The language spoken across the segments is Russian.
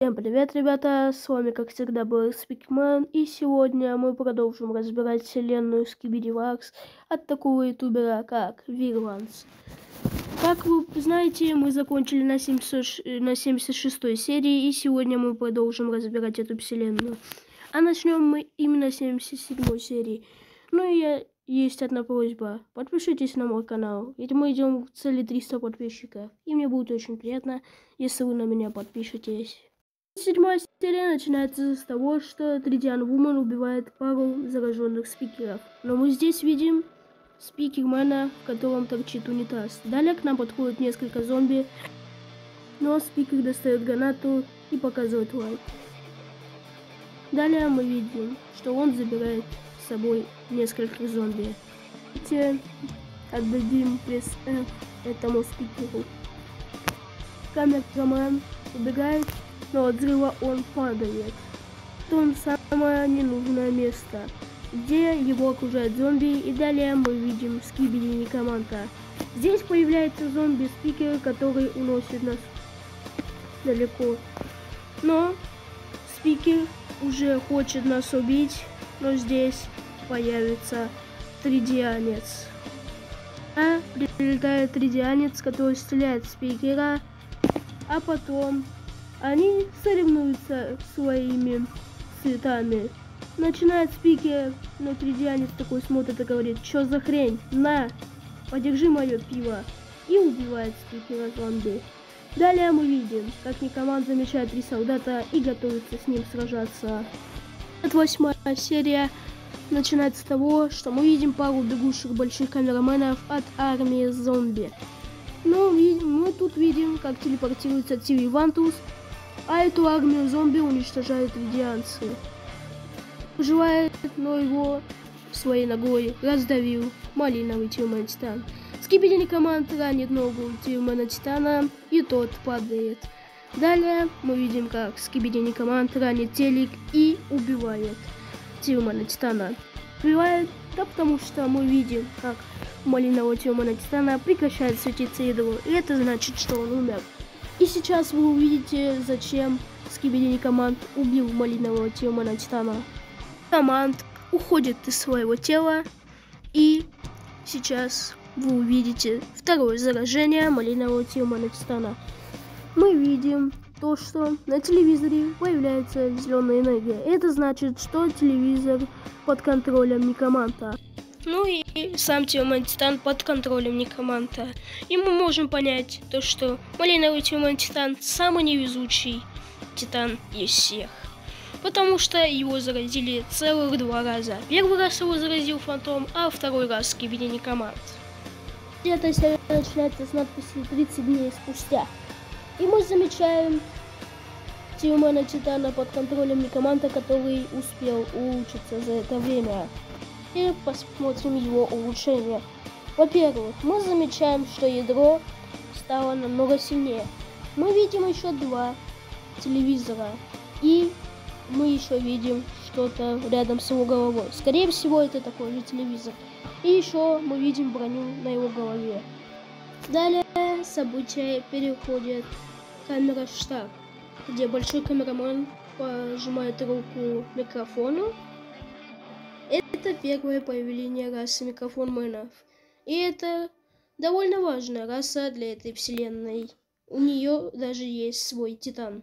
Всем привет, ребята! С вами, как всегда, был Спикмен, и сегодня мы продолжим разбирать вселенную Скибиди Вакс от такого ютубера, как Вирланс. Как вы знаете, мы закончили на, 700, на 76 серии, и сегодня мы продолжим разбирать эту вселенную. А начнем мы именно с 77 серии. Ну и я, есть одна просьба. Подпишитесь на мой канал, ведь мы идем к цели 300 подписчиков. И мне будет очень приятно, если вы на меня подпишетесь. Седьмая серия начинается с того, что Тридиан Вумен убивает пару зараженных спикеров. Но мы здесь видим спикермена, в котором торчит унитаз. Далее к нам подходит несколько зомби, но спикер достает гранату и показывает лайк. Далее мы видим, что он забирает с собой нескольких зомби. Давайте отдадим пресс F этому спикеру. Камeraмен убегает но от взрыва он падает. Том самое ненужное место, где его окружают зомби, и далее мы видим Скибиди Никоманта. Здесь появляется зомби-спикер, который уносит нас далеко. Но спикер уже хочет нас убить, но здесь появится тридианец. А прилетает тридианец, который стреляет спикера, а потом они соревнуются своими цветами. Начинает спикер, но тридианец такой смотрит и говорит, что за хрень, на, подержи мое пиво. И убивает спикера зомби. Далее мы видим, как Никоман замечает три солдата и готовится с ним сражаться. Восьмая серия начинается с того, что мы видим пару бегущих больших камераменов от армии зомби. Но ну, мы тут видим, как телепортируется Тиви Вантус а эту армию зомби уничтожают радианцы. Выживает, но его своей ногой раздавил малиновый Тилман Титан. Скибидини команд ранит ногу Тилмана Титана, и тот падает. Далее мы видим, как Скибидини команд ранит телек и убивает Тилмана Титана. Убивает, да потому что мы видим, как малинового Тилмана Титана прекращает светиться ядро, и это значит, что он умер. И сейчас вы увидите, зачем Скибидини команд убил малинового Тиомана Титана. Команд уходит из своего тела, и сейчас вы увидите второе заражение малинового Тиомана Титана. Мы видим то, что на телевизоре появляется зеленая энергия. Это значит, что телевизор под контролем Никоманта. Ну и сам Тиоман Титан под контролем Некроманта. И мы можем понять то, что Малиновый Тиоман Титан самый невезучий Титан из всех. Потому что его заразили целых два раза. Первый раз его заразил Фантом, а второй раз Кибини Некромант. Эта серия начинается с надписи 30 дней спустя. И мы замечаем Тиумана Титана под контролем Некоманта, который успел улучшиться за это время и посмотрим его улучшения. Во-первых, мы замечаем, что ядро стало намного сильнее. Мы видим еще два телевизора. И мы еще видим что-то рядом с его головой. Скорее всего, это такой же телевизор. И еще мы видим броню на его голове. Далее события переходят камера штаб, где большой камераман пожимает руку микрофону это первое появление расы микрофонменов. И это довольно важная раса для этой вселенной. У нее даже есть свой титан.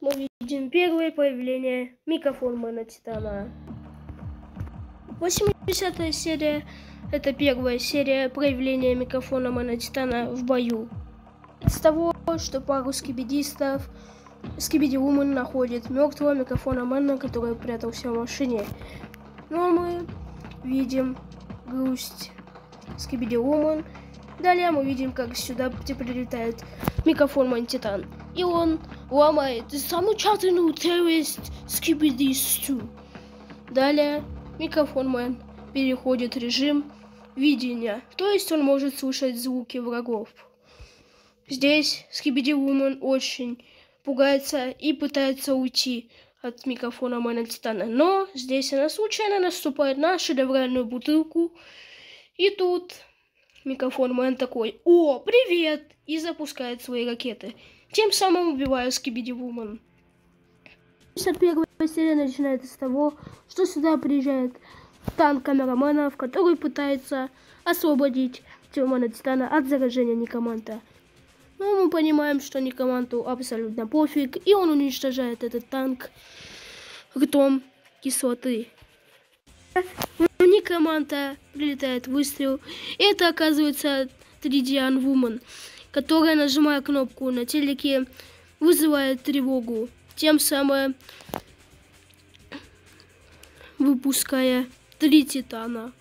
Мы видим первое появление микрофонмена Титана. 80 серия – это первая серия проявления микрофона Мэна Титана в бою. С того, что пару скибидистов Скибиди Вумен находит мертвого микрофона Мэна, который прятался в машине. Ну а мы видим грусть Скибиди Woman. Далее мы видим, как сюда прилетает микрофон Мантитан. И он ломает самую тщательную террорист Скибидисту. Далее микрофон Мэн переходит в режим видения, то есть он может слышать звуки врагов. Здесь Скибиди Woman очень пугается и пытается уйти, от микрофона Мэна Титана. Но здесь она случайно наступает на шедевральную бутылку. И тут микрофон Мэн такой, о, привет! И запускает свои ракеты. тем самым убивая Скибиди Вумен. 51 серия начинается с того, что сюда приезжает танк камераменов, который пытается освободить Тюрмана Титана от заражения Никоманта. Но мы понимаем, что Никоманту абсолютно пофиг, и он уничтожает этот танк ртом кислоты. У Никоманта прилетает выстрел, и это оказывается Тридиан Вумен, которая, нажимая кнопку на телеке, вызывает тревогу, тем самым выпуская три титана,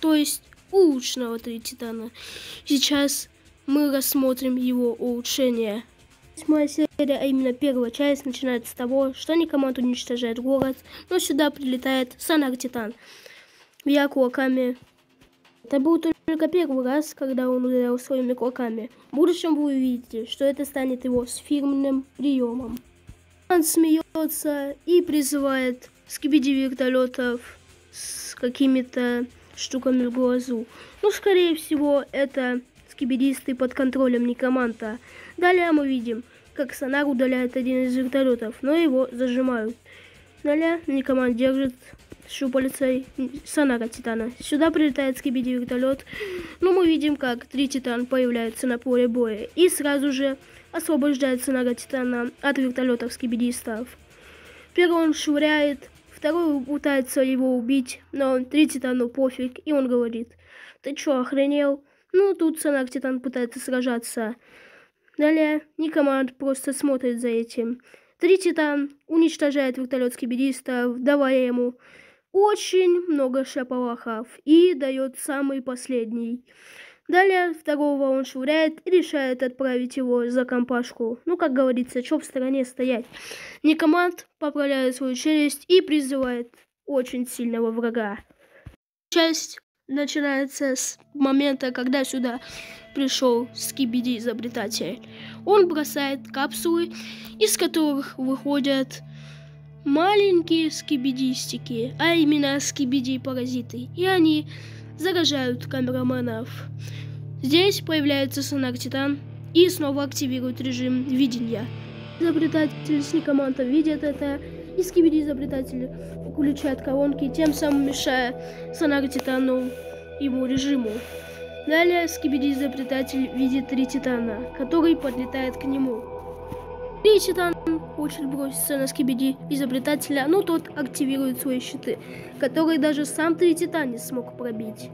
то есть улучшенного три титана. Сейчас мы рассмотрим его улучшение. Восьмая серия, а именно первая часть, начинается с того, что Никомат уничтожает город, но сюда прилетает Санар Титан в Якуакаме. Это был только первый раз, когда он ударил своими кулаками. В будущем вы увидите, что это станет его с фирменным приемом. Он смеется и призывает скибиди вертолетов с какими-то штуками в глазу. Ну, скорее всего, это скибидисты под контролем Никоманта. Далее мы видим, как Сонар удаляет один из вертолетов, но его зажимают. Далее Никомант держит щупальцей Сонара Титана. Сюда прилетает скибиди вертолет, но мы видим, как три Титан появляются на поле боя и сразу же освобождает Сонара Титана от вертолетов скибидистов. Первый он швыряет, второй пытается его убить, но три Титану пофиг, и он говорит, ты чё, охренел? Ну, тут Санак Титан пытается сражаться. Далее Никоманд просто смотрит за этим. Три Титан уничтожает вертолет скибидистов, давая ему очень много шапалахов и дает самый последний. Далее второго он швыряет и решает отправить его за компашку. Ну, как говорится, чё в стороне стоять. Никоманд поправляет свою челюсть и призывает очень сильного врага. Часть начинается с момента, когда сюда пришел Скибиди изобретатель. Он бросает капсулы, из которых выходят маленькие скибидистики, а именно скибиди-паразиты. И они заражают камераменов. Здесь появляется Сонар Титан и снова активирует режим видения. Изобретатель с Никомантом видят это, и скибиди-изобретатель включает колонки, тем самым мешая Сонар Титану его режиму. Далее Скибиди-изобретатель видит три Титана, который подлетает к нему. Три Титан хочет броситься на Скибиди-изобретателя, но тот активирует свои щиты, которые даже сам Три Титан не смог пробить.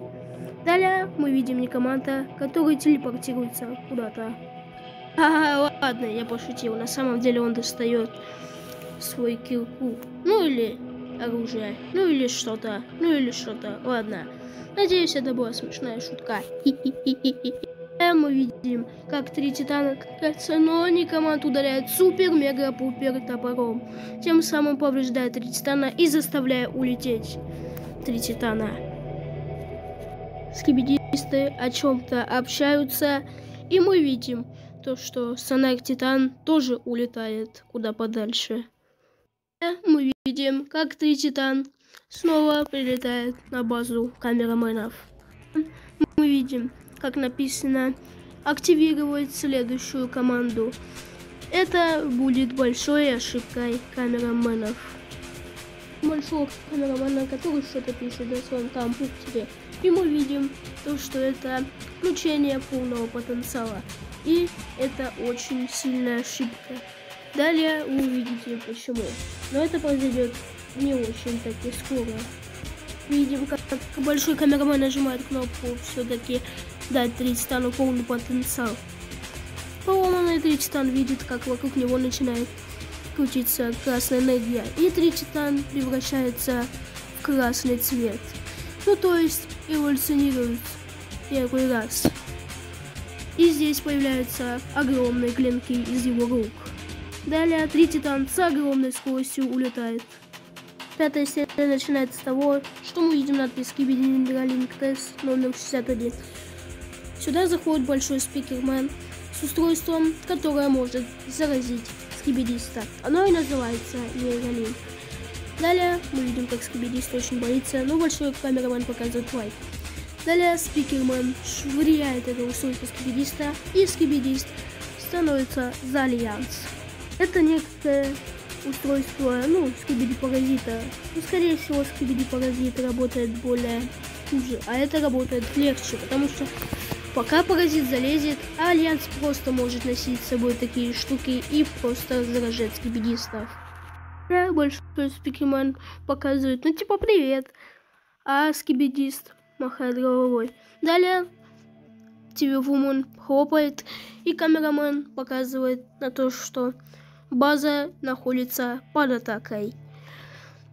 Далее мы видим Никоманта, который телепортируется куда-то. А, ладно, я пошутил. На самом деле он достает свой кирку. Ну или оружие. Ну или что-то. Ну или что-то. Ладно. Надеюсь, это была смешная шутка. Мы видим, как три титана катятся, но они команд ударяют супер-мега-пупер топором. Тем самым повреждая три титана и заставляя улететь три титана. Скибидисты о чем-то общаются, и мы видим то, что Сонар Титан тоже улетает куда подальше. Мы видим, как три Титан снова прилетает на базу камераменов. Мы видим, как написано активировать следующую команду. Это будет большой ошибкой камераменов. Большого камерамена, который что-то пишет на своем компьютере. И мы видим то, что это включение полного потенциала. И это очень сильная ошибка. Далее вы увидите почему. Но это произойдет не очень таки скоро. Видим, как, большой камерамен нажимает кнопку все-таки дать Тритистану полный потенциал. Поломанный Трититан видит, как вокруг него начинает крутиться красная энергия, и Трититан превращается в красный цвет. Ну, то есть эволюционирует первый раз. И здесь появляются огромные клинки из его рук. Далее Трититан с огромной скоростью улетает. Пятая серия начинается с того, что мы видим надпись Киберинг Тест номер 61. Сюда заходит большой спикермен с устройством, которое может заразить скибидиста. Оно и называется нейролинк. Далее мы видим, как скибидист очень боится, но большой камерамен показывает лайк. Далее спикермен швыряет это устройство скибидиста, и скибидист становится за Альянс. Это некое устройство, ну, скибиди паразита. Ну, скорее всего, скибиди паразит работает более хуже, а это работает легче, потому что пока паразит залезет, Альянс просто может носить с собой такие штуки и просто заражать скибидистов. Да, большой спикермен показывает, ну типа привет, а скибидист махает головой. Далее TV Woman хлопает, и камерамен показывает на то, что база находится под атакой.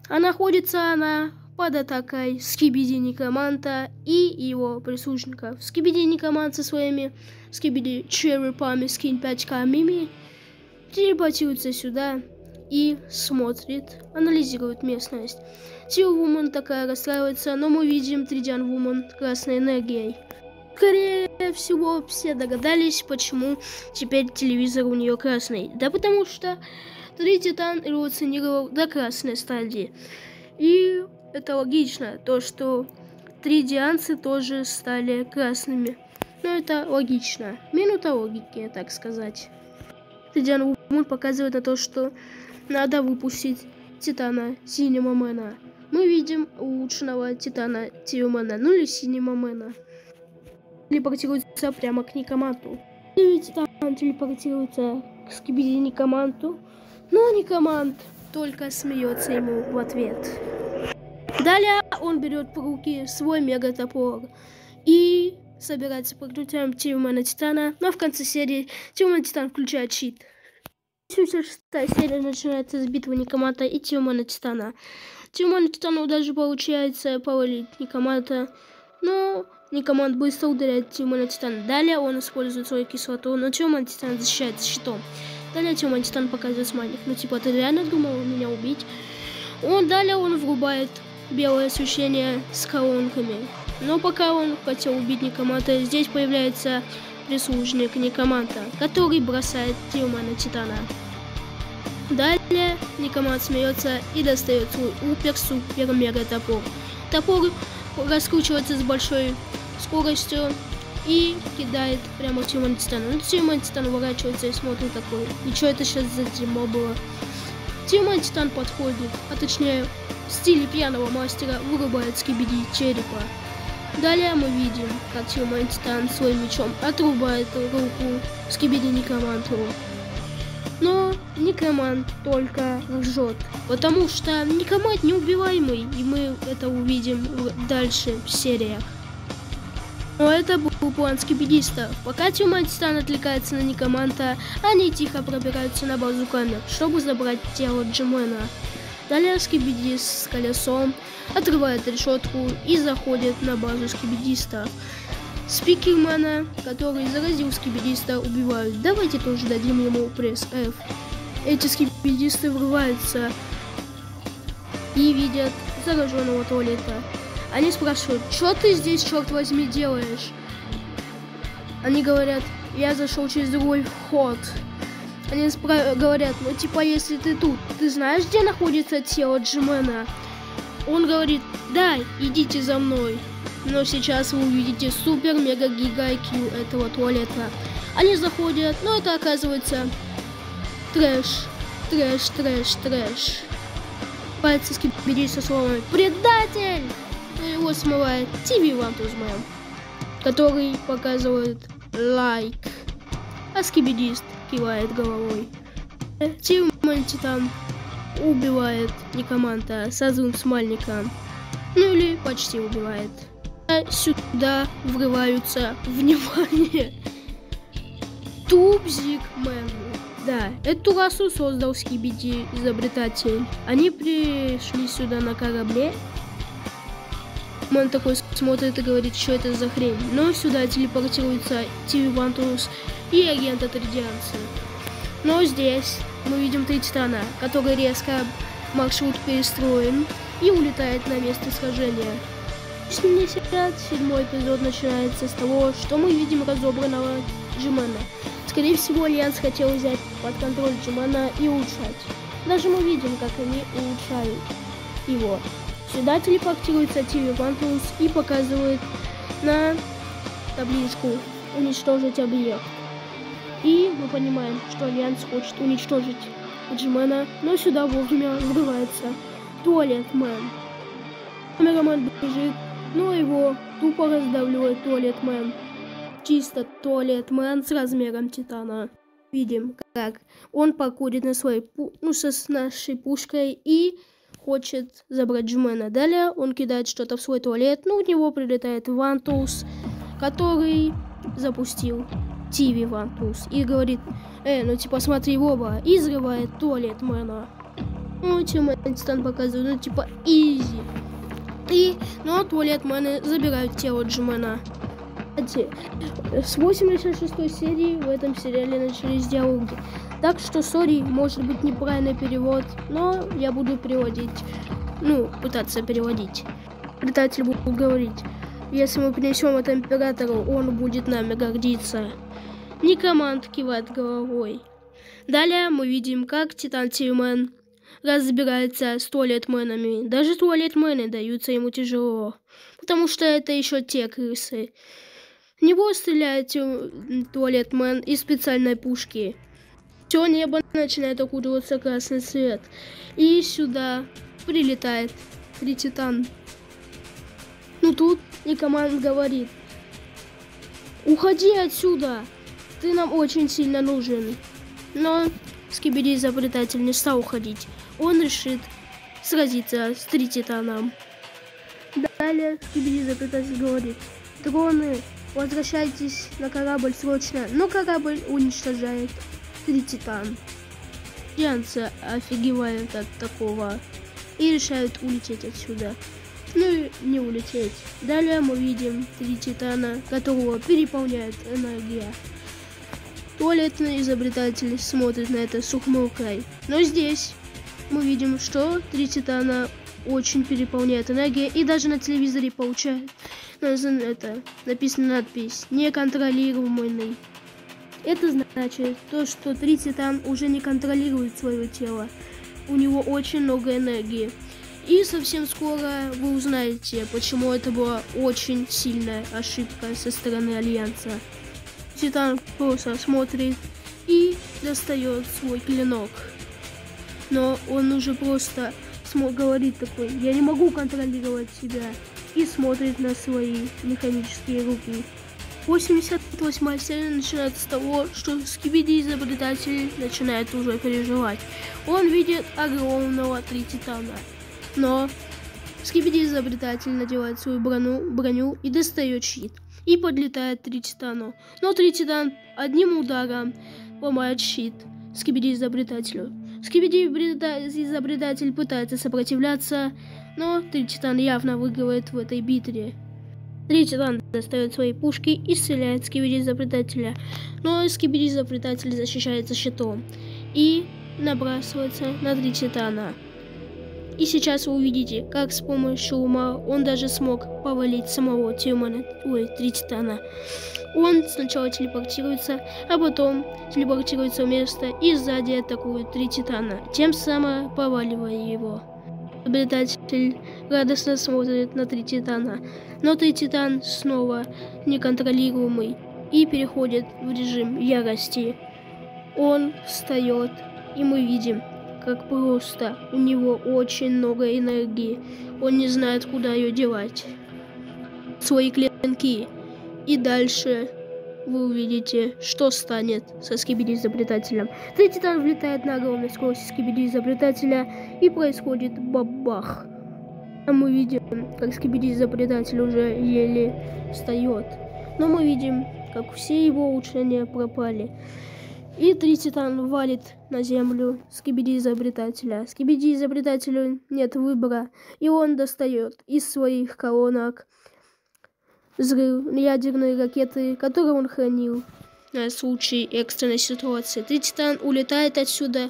А находится она под атакой Скибиди Никоманта и его прислужников. Скибиди Никомант со своими Скибиди черепами, скин пачками телепортируется сюда и смотрит, анализирует местность. Тил Вумен такая расстраивается, но мы видим Тридиан Вумен красной энергией. Скорее всего, все догадались, почему теперь телевизор у нее красный. Да потому что Три Титан эволюционировал до красной стадии. И это логично, то что три дианцы тоже стали красными. Но это логично. Минута логики, так сказать. Тридиан Вумун показывает на то, что надо выпустить Титана Синема Мэна. Мы видим улучшенного Титана Тиумена, ну или Синема Мэна телепортируется прямо к Никоманту. Титан телепортируется к Скибиди Никоманту, но Никомант только смеется ему в ответ. Далее он берет по руке свой мега-топор и собирается прокрутием Тиумана Титана, но в конце серии Тиуман Титан включает щит. 76 серия начинается с битвы Никомата и Тиумана Титана. Тиумана Титану даже получается повалить Никомата, но Никоманд быстро ударяет Тимона Титана. Далее он использует свою кислоту, но Тимон Титан защищается щитом. Далее Тимон Титан показывает смайлик. Ну типа, ты реально думал меня убить? Он далее он врубает белое освещение с колонками. Но пока он хотел убить Никомата, здесь появляется прислужник Никомата, который бросает Тимона Титана. Далее Никомат смеется и достает свой упер-супер-мега топор. Топор раскручивается с большой скоростью и кидает прямо в Тимон. Ну, Тимон Титан уворачивается и смотрит такой, и что это сейчас за дерьмо было? Тимон Титан подходит, а точнее в стиле пьяного мастера вырубает скибиди черепа. Далее мы видим, как Тимон Титан своим мечом отрубает руку скибиди Никоманту. Но Некромант только ржет, потому что Некромант неубиваемый, и мы это увидим дальше в сериях. Но это был план скибидиста. Пока Тюмантистан отвлекается на Никоманта, они тихо пробираются на базу камер, чтобы забрать тело Джимена. Далее скибидист с колесом отрывает решетку и заходит на базу скибидиста. Спикермена, который заразил скибидиста, убивают. Давайте тоже дадим ему пресс F. Эти скибидисты врываются и видят зараженного туалета. Они спрашивают, что ты здесь, черт возьми, делаешь? Они говорят, я зашел через другой вход. Они говорят, ну типа, если ты тут, ты знаешь, где находится тело Джимена? Он говорит, да, идите за мной но сейчас вы увидите супер-мега-гига IQ этого туалета. Они заходят, но это оказывается трэш, трэш, трэш, трэш. Пальцы скибиди со словами «Предатель!» Его смывает TV Вантузмэм, который показывает лайк, а скибидист кивает головой. Тим Титан убивает Никоманта с одним смальником. Ну или почти убивает сюда врываются, внимание, Тубзик Мэн. Да, эту расу создал Скибиди изобретатель. Они пришли сюда на корабле. Мэн такой смотрит и говорит, что это за хрень. Но сюда телепортируется Тивантус и агент Атридианца. Но здесь мы видим три титана, который резко маршрут перестроен и улетает на место схождения. 77 эпизод начинается с того, что мы видим разобранного Джимена. Скорее всего, Альянс хотел взять под контроль Джимена и улучшать. Даже мы видим, как они улучшают его. Сюда телепортируется Тиви Вантуз и показывает на табличку «Уничтожить объект». И мы понимаем, что Альянс хочет уничтожить G-Man а, но сюда вовремя врывается Туалетмен. Камерамен бежит, но его тупо раздавливает Туалетмен. Чисто Туалетмен с размером Титана. Видим, как он покурит на своей, ну, со, с нашей пушкой и хочет забрать Джимена. Далее он кидает что-то в свой туалет, но у него прилетает Вантус, который запустил Тиви Вантус и говорит, э, ну типа смотри в оба, и взрывает туалет Мэна. Ну, чем Эйнстайн показывает, ну типа изи. И, ну, туалет Мэна забирают тело Джимена. Кстати, с 86 серии в этом сериале начались диалоги. Так что, сори, может быть неправильный перевод, но я буду переводить, ну, пытаться переводить. Летатель будет говорить, если мы принесем это императору, он будет нами гордиться. Некоманд кивает головой. Далее мы видим, как Титан Тирмен разбирается с туалетменами. Даже туалетмены даются ему тяжело, потому что это еще те крысы. В него стреляет туалетмен из специальной пушки. Все небо начинает окутываться красный свет. И сюда прилетает три титан. Ну тут и команд говорит. Уходи отсюда! Ты нам очень сильно нужен. Но Скибиди изобретатель не стал уходить. Он решит сразиться с три титаном. Далее Скибиди изобретатель говорит. Дроны, возвращайтесь на корабль срочно. Но корабль уничтожает три титан. Янцы офигевают от такого и решают улететь отсюда. Ну не улететь. Далее мы видим три титана, которого переполняет энергия. Туалетный изобретатель смотрит на это с ухмылкой. Но здесь мы видим, что три титана очень переполняет энергия и даже на телевизоре получает это написано надпись неконтролируемый. Это значит то, что три уже не контролирует свое тело. У него очень много энергии. И совсем скоро вы узнаете, почему это была очень сильная ошибка со стороны Альянса. Титан просто смотрит и достает свой клинок. Но он уже просто говорит такой, я не могу контролировать себя. И смотрит на свои механические руки. 88 серия начинается с того, что Скибиди изобретатель начинает уже переживать. Он видит огромного три титана. Но Скибиди изобретатель надевает свою броню, броню и достает щит и подлетает три титану. Но три титан одним ударом ломает щит Скибиди изобретателю. Скибиди изобретатель пытается сопротивляться, но три титан явно выигрывает в этой битве. Титан достает свои пушки и стреляет Скибиди изобретателя, но Скибиди изобретатель защищается щитом и набрасывается на три титана. И сейчас вы увидите, как с помощью ума он даже смог повалить самого Тюмана, ой, три титана. Он сначала телепортируется, а потом телепортируется в место и сзади атакует три титана, тем самым поваливая его. Обитатель радостно смотрит на три титана, но три титан снова неконтролируемый и переходит в режим ярости. Он встает, и мы видим, как просто. У него очень много энергии. Он не знает, куда ее девать. Свои клинки. И дальше вы увидите, что станет со скибиди-изобретателем. Третий титан влетает на огромной скорости скибиди-изобретателя и происходит бабах. А мы видим, как скибиди-изобретатель уже еле встает. Но мы видим, как все его улучшения пропали. И три титан валит на землю Скибиди изобретателя. Скибиди изобретателю нет выбора, и он достает из своих колонок взрыв ядерные ракеты, которые он хранил на случай экстренной ситуации. Три титан улетает отсюда,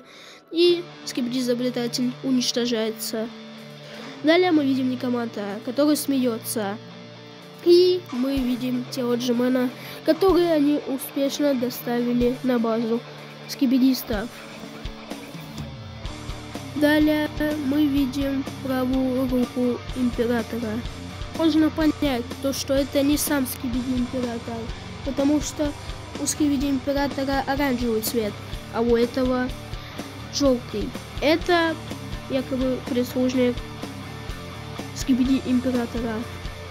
и Скибиди изобретатель уничтожается. Далее мы видим Никомата, который смеется. И мы видим тело Джимена, которое они успешно доставили на базу скибидистов. Далее мы видим правую руку императора. Можно понять то, что это не сам скибиди император, потому что у Скибиди Императора оранжевый цвет, а у этого желтый. Это якобы прислужник Скибиди Императора.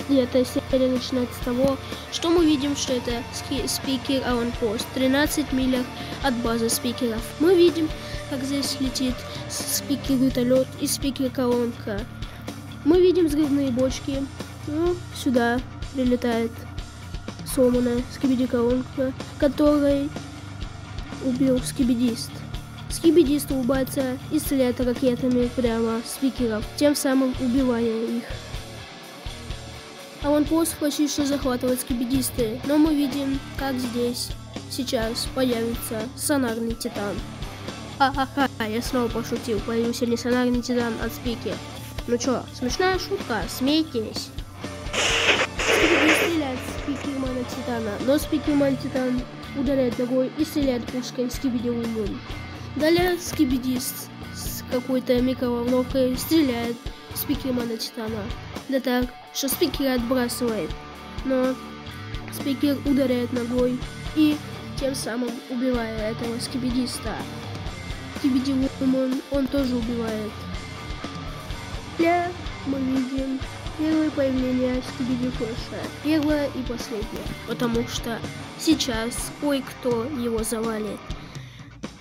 И эта серия начинается с того, что мы видим, что это спикер Аванпост, 13 милях от базы спикеров. Мы видим, как здесь летит спикер-вертолет и спикер-колонка. Мы видим взрывные бочки. Ну, сюда прилетает сломанная скибиди-колонка, который убил скибидист. Скибидист улыбается и стреляет ракетами прямо в спикеров, тем самым убивая их. Аванпост почти что захватывает скибидисты, но мы видим, как здесь сейчас появится сонарный титан. Ха-ха-ха, я снова пошутил, появился не сонарный титан от спики. Ну чё, смешная шутка, смейтесь. Скибиди стреляет спикермана титана, но спикерман титан ударяет ногой и стреляет пушкой скибиди Лумун. Далее скибидист с какой-то микроволновкой стреляет спикермана титана. Да так, что спикер отбрасывает. Но спикер ударяет ногой и тем самым убивая этого скибидиста. Скибиди Вуман он тоже убивает. Для мы видим первое появление Скибиди Флэша. Первое и последнее. Потому что сейчас кое-кто его завалит.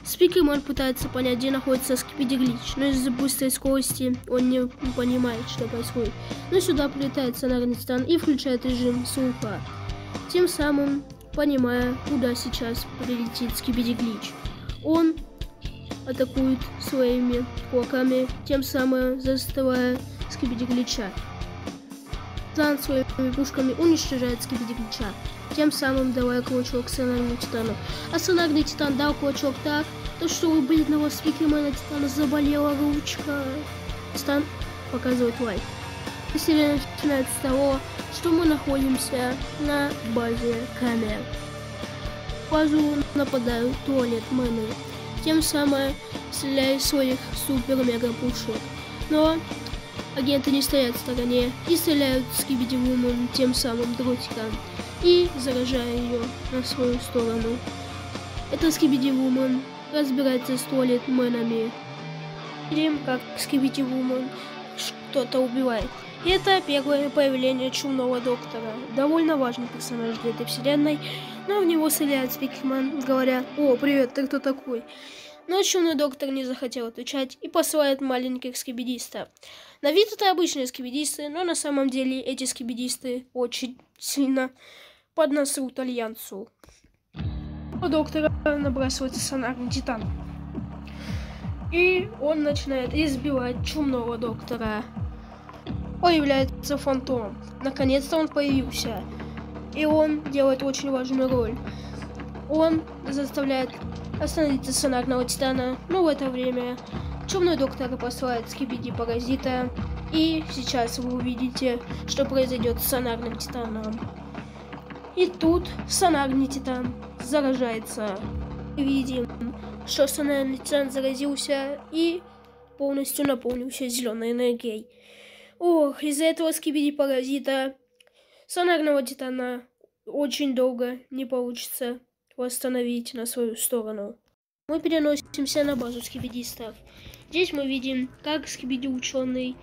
Спикерман пытается понять, где находится Скипиди Глич, но из-за быстрой скорости он не понимает, что происходит. Но сюда прилетает сонарный и включает режим слуха, тем самым понимая, куда сейчас прилетит Скипиди Глич. Он атакует своими кулаками, тем самым заставая Скипиди Глича. Тан своими пушками уничтожает Скипиди Глича тем самым давая кулачок сонарному титану. А сонарный титан дал кулачок так, то что у бедного спикермена титана заболела ручка. Титан показывает лайк. Серия начинается с того, что мы находимся на базе камер. В базу нападают туалетмены, тем самым стреляя своих супер-мега-пушек. Но агенты не стоят в стороне и стреляют с Кибидивумом тем самым дротиком и заражая ее на свою сторону. Это Скибиди Вумен разбирается с туалетменами. Видим, как Скибиди Вумен что-то убивает. Это первое появление Чумного Доктора. Довольно важный персонаж для этой вселенной, но в него стреляет Спикерман, говоря «О, привет, ты кто такой?» Но Чумный Доктор не захотел отвечать и посылает маленьких скибидистов. На вид это обычные скибидисты, но на самом деле эти скибидисты очень сильно подносут альянсу. У доктора набрасывается сонарный титан. И он начинает избивать чумного доктора. Появляется фантом. Наконец-то он появился. И он делает очень важную роль. Он заставляет остановиться сонарного титана, но в это время Чумной доктор посылает Скибиди паразита. И сейчас вы увидите, что произойдет с сонарным титаном. И тут сонарный титан заражается. Видим, что сонарный титан заразился и полностью наполнился зеленой энергией. Ох, из-за этого скибиди паразита сонарного титана очень долго не получится восстановить на свою сторону. Мы переносимся на базу скибидистов. Здесь мы видим, как скибиди ученый,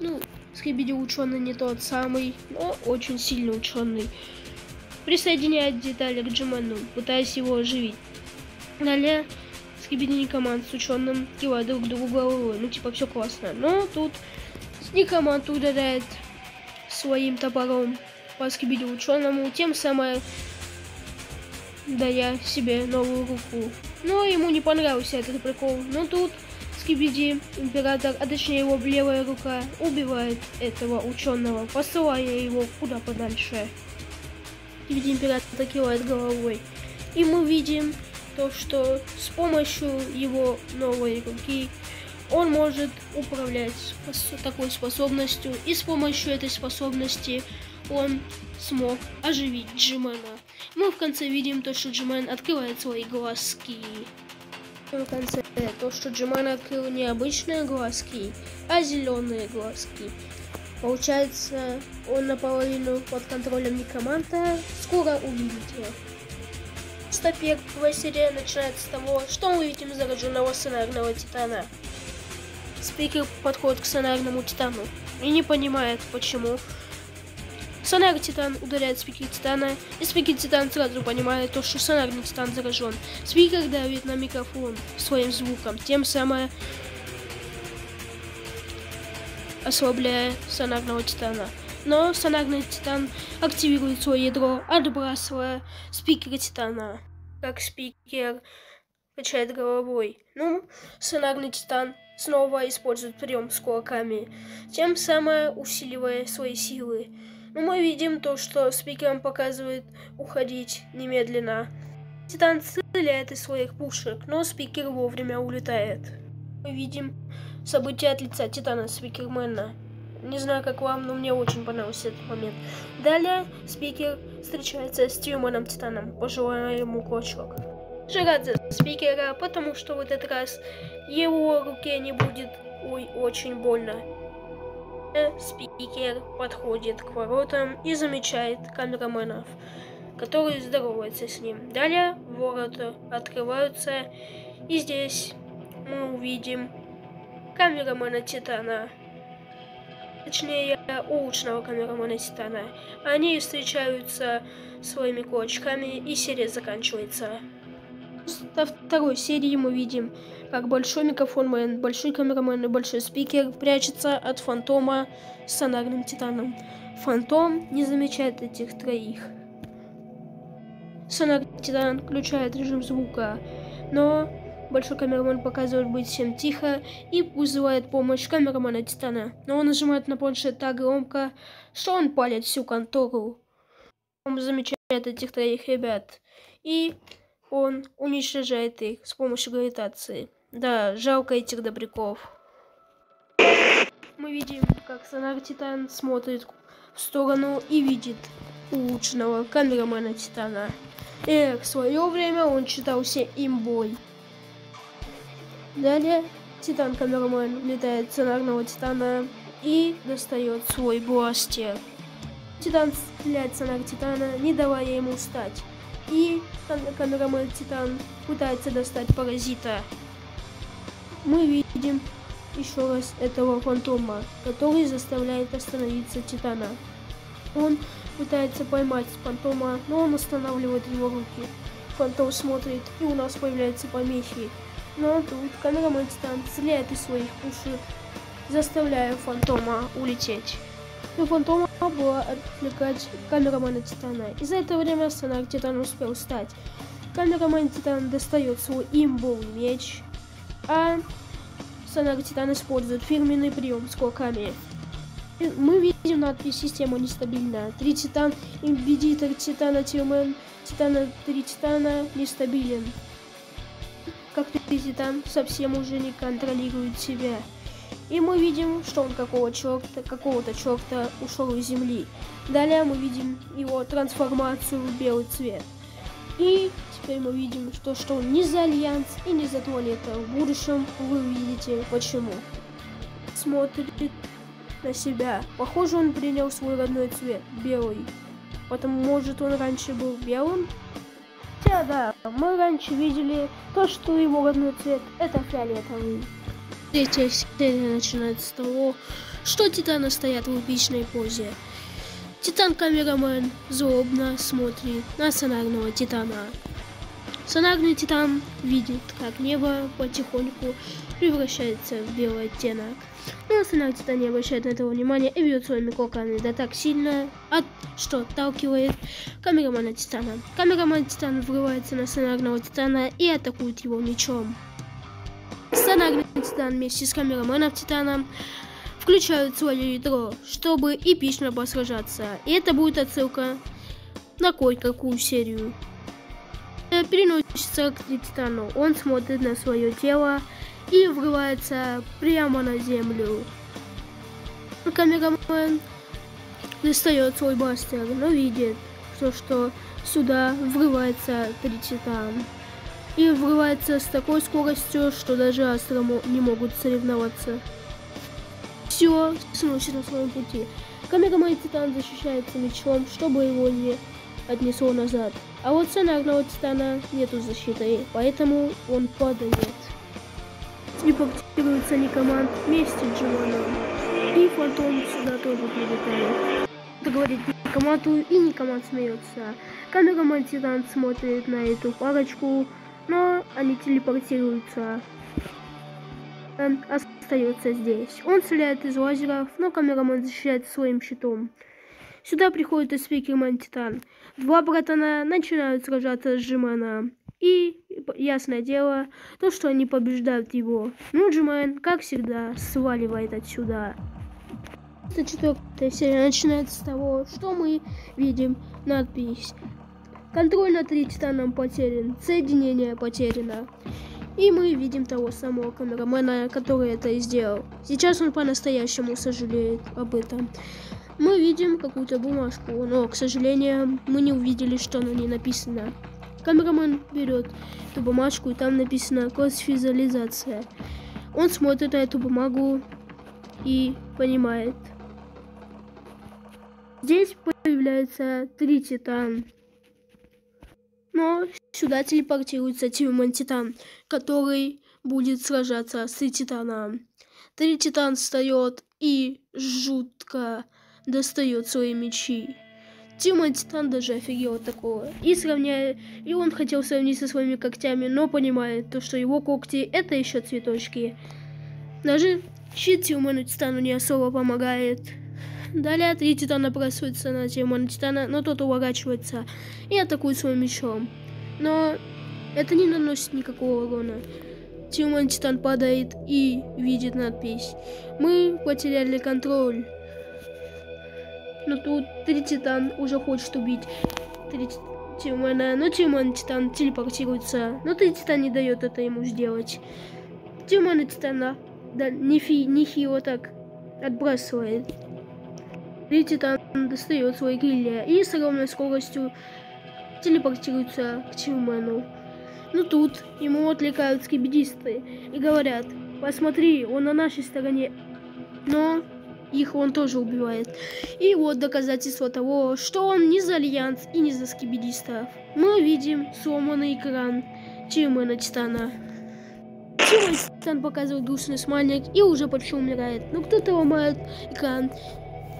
ну, скибиди ученый не тот самый, но очень сильный ученый, присоединяет детали к Джиману, пытаясь его оживить. Далее Скибиди Никоманд с ученым кивают друг другу головой. Ну, типа, все классно. Но тут Никоманд ударяет своим топором по Скибиди ученому, тем самым дая себе новую руку. Но ему не понравился этот прикол. Но тут Скибиди, император, а точнее его левая рука, убивает этого ученого, посылая его куда подальше. Скибиди император кивает головой. И мы видим то, что с помощью его новой руки он может управлять такой способностью. И с помощью этой способности он смог оживить Джимена. Мы в конце видим то, что Джимен открывает свои глазки. В конце то, что Джимен открыл не обычные глазки, а зеленые глазки. Получается, он наполовину под контролем некроманта. Скоро увидите. 15 первая серия начинается с того, что мы видим зараженного сонарного титана. Спикер подходит к сонарному титану и не понимает, почему. Сонарный титан ударяет спикер титана, и спикер титан сразу понимает то, что сонарный титан заражен. Спикер давит на микрофон своим звуком, тем самым ослабляя сонарного титана. Но сонарный титан активирует свое ядро, отбрасывая спикера титана. Как спикер качает головой. Ну, сонарный титан снова использует прием с кулаками, тем самым усиливая свои силы. Но мы видим то, что спикером показывает уходить немедленно. Титан стреляет из своих пушек, но спикер вовремя улетает. Мы видим события от лица Титана Спикермена. Не знаю, как вам, но мне очень понравился этот момент. Далее спикер встречается с Тюманом Титаном, пожелая ему клочок. Жрать спикера, потому что в этот раз его руке не будет ой, очень больно. Спикер подходит к воротам и замечает камераменов, которые здороваются с ним. Далее ворота открываются, и здесь мы увидим камерамена Титана. Точнее, улучшенного камерамена Титана. Они встречаются своими кулачками, и серия заканчивается. Во второй серии мы видим, как большой микрофонмен, большой камерамен и большой спикер прячется от фантома с сонарным титаном. Фантом не замечает этих троих. Сонарный титан включает режим звука, но большой камерамен показывает быть всем тихо и вызывает помощь камерамана Титана. Но он нажимает на планшет так громко, что он палит всю контору. Он замечает этих троих ребят. И он уничтожает их с помощью гравитации. Да, жалко этих добряков. Мы видим, как Сонар Титан смотрит в сторону и видит улучшенного камерамена Титана. Эх, в свое время он считался имбой. Далее Титан Камерамен влетает в сонарного Титана и достает свой бластер. Титан стреляет сонар Титана, не давая ему встать. И камерамен Титан пытается достать паразита. Мы видим еще раз этого фантома, который заставляет остановиться Титана. Он пытается поймать фантома, но он останавливает его руки. Фантом смотрит, и у нас появляются помехи. Но тут камерамен Титан стреляет из своих пушек, заставляя Фантома улететь. Но Было отвлекать камерамена Титана. И за это время Сонар Титан успел встать. Камерамен Титан достает свой имбовый меч, а Сонар Титан использует фирменный прием с кулаками. Мы видим надпись «Система нестабильна». Три Титан, Имбедитор Титана Тилмен, Титана Три Титана нестабилен как Титан совсем уже не контролирует себя. И мы видим, что он какого черта, какого-то черта ушел из земли. Далее мы видим его трансформацию в белый цвет. И теперь мы видим, что, что он не за Альянс и не за Туалета. В будущем вы увидите почему. Смотрит на себя. Похоже, он принял свой родной цвет, белый. Потому, может, он раньше был белым, Хотя, да, мы раньше видели то, что его родной цвет это фиолетовый. Третья серия начинается с того, что титаны стоят в эпичной позе. Титан-камерамен злобно смотрит на сонарного титана. Сонарный титан видит, как небо потихоньку превращается в белый оттенок. Но сонарный титан не обращает на это внимания и бьет своими кулаками, да так сильно, от, что отталкивает камерамана титана. Камераман титан врывается на сонарного титана и атакует его мечом. Сонарный титан вместе с камераманом титаном включают свое ядро, чтобы эпично посражаться. И это будет отсылка на кое-какую серию. Э, переносится к Титану. Он смотрит на свое тело и врывается прямо на землю. Камерамен достает свой бастер, но видит, что, что сюда врывается Трититан. И врывается с такой скоростью, что даже Астрому не могут соревноваться. Все сносит на своем пути. Камерамен Титан защищается мечом, чтобы его не отнесло назад. А вот сонарного титана нету защиты, поэтому он падает. Телепортируется Никоманд вместе с Джованом. И Фантом сюда тоже прилетает. Это говорит Никомату, и Никомат смеется. Камераман Титан смотрит на эту парочку, но они телепортируются. Эм, остается здесь. Он стреляет из лазеров, но камераман защищает своим щитом. Сюда приходит и спикерман Титан. Два братана начинают сражаться с Джиманом. И, ясное дело, то, что они побеждают его. Ну, Джиман, как всегда, сваливает отсюда. Четвертая серия начинается с того, что мы видим надпись Контроль над Титаном потерян, соединение потеряно. И мы видим того самого камерамена, который это и сделал. Сейчас он по-настоящему сожалеет об этом. Мы видим какую-то бумажку, но, к сожалению, мы не увидели, что на ней написано. Камерамен берет эту бумажку, и там написано «Кросс-визуализация». Он смотрит на эту бумагу и понимает. Здесь появляется три титан. Но сюда телепортируется Тимон Титан, который будет сражаться с Титаном. Три Титан встает и жутко достает свои мечи. Тимон Титан даже офигел от такого. И сравняя... И он хотел сравнить со своими когтями, но понимает, то, что его когти это еще цветочки. Даже щит Тимону Титану не особо помогает. Далее три титана бросаются на Тимона Титана, но тот уворачивается и атакует своим мечом. Но это не наносит никакого урона. Тимон Титан падает и видит надпись. Мы потеряли контроль. Но тут три Титан уже хочет убить три Тимона. Но Тимон Титан телепортируется. Но три Титан не дает это ему сделать. Тимона Титана да, его так отбрасывает. И Титан достает свои крылья и с огромной скоростью телепортируется к Чилмену. Но тут ему отвлекают скибидисты и говорят, посмотри, он на нашей стороне. Но их он тоже убивает. И вот доказательство того, что он не за Альянс и не за скибидистов. Мы видим сломанный экран Чилмена Титана. Чилмен Титан показывает грустный смайлик и уже почти умирает. Но кто-то ломает экран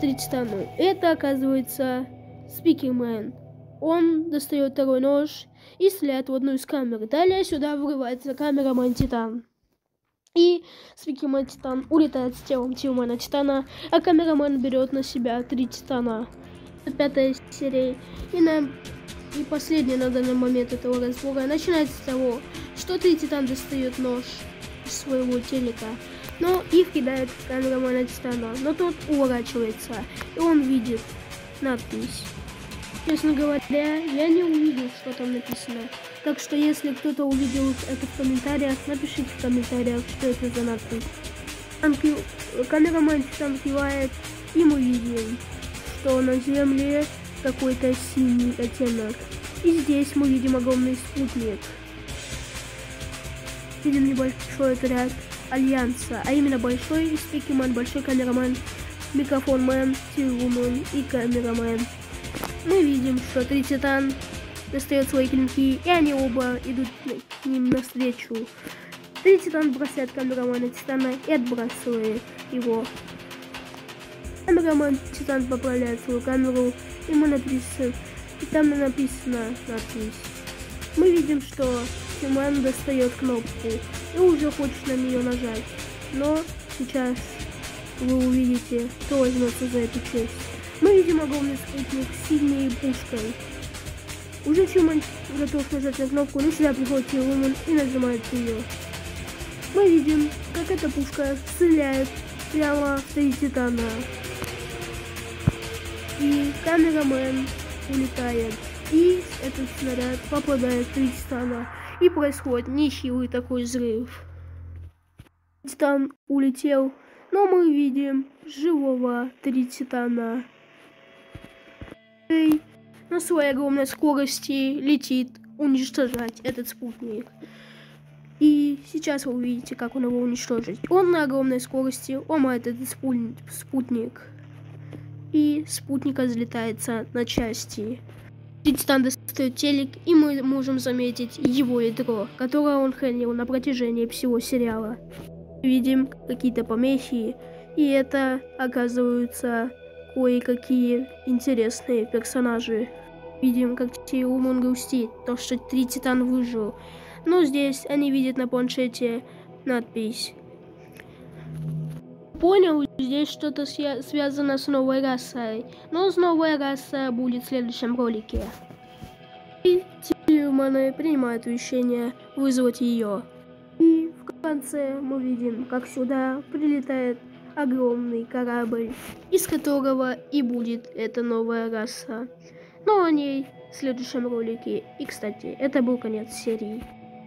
Тритстану. Это оказывается Спикермен. Он достает второй нож и стреляет в одну из камер. Далее сюда врывается камера Титан. И Спикермен Титан улетает с телом Тилмана Титана, а камерамен берет на себя три Титана. Пятая серия. И, на... и последняя на данный момент этого разбора начинается с того, что три Титан достает нож своего телека но их кидает камерамана Титана, но тот уворачивается, и он видит надпись. Честно говоря, я не увидел, что там написано. Так что, если кто-то увидел это в комментариях, напишите в комментариях, что это за надпись. Анки... Камераман Титан кивает, и мы видим, что на Земле какой-то синий оттенок. И здесь мы видим огромный спутник. Видим небольшой отряд Альянса, а именно большой спикермен, большой камерамен, микрофонмен, тируман и камерамен. Мы видим, что три титан достает свои клинки, и они оба идут к ним навстречу. Три титан бросает камерамена титана и отбрасывает его. Камерамен титан поправляет свою камеру, ему написано, и там написано надпись. Мы видим, что Тиман достает кнопку и уже хочет на нее нажать. Но сейчас вы увидите, кто возьмется за эту честь. Мы видим огромный спутник с сильной пушкой. Уже Чуман готов нажать на кнопку, но сюда приходит Тилуман и нажимает ее. Мы видим, как эта пушка стреляет прямо в три титана. И камерамен улетает. И этот снаряд попадает в три титана и происходит нехилый такой взрыв. Титан улетел, но мы видим живого три титана. И на своей огромной скорости летит уничтожать этот спутник. И сейчас вы увидите, как он его уничтожит. Он на огромной скорости ломает этот спутник. И спутник разлетается на части. Титан достает телек, и мы можем заметить его ядро, которое он хранил на протяжении всего сериала. Видим какие-то помехи, и это оказываются кое-какие интересные персонажи. Видим, как Тиумон грустит, то что Три Титан выжил. Но здесь они видят на планшете надпись. Понял, здесь что-то связано с новой расой. Но с новой расой будет в следующем ролике. И Тиуманы принимают решение вызвать ее. И в конце мы видим, как сюда прилетает огромный корабль, из которого и будет эта новая раса. Но о ней в следующем ролике. И, кстати, это был конец серии.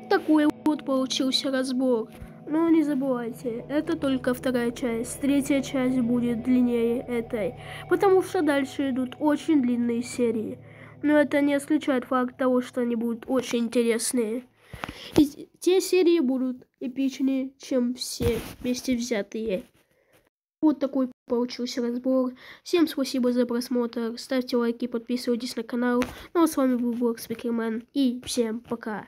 Такой вот получился разбор. Но не забывайте, это только вторая часть. Третья часть будет длиннее этой, потому что дальше идут очень длинные серии. Но это не исключает факт того, что они будут очень интересные. И те серии будут эпичнее, чем все вместе взятые. Вот такой получился разбор. Всем спасибо за просмотр. Ставьте лайки, подписывайтесь на канал. Ну а с вами был Блок Спикермен. И всем пока.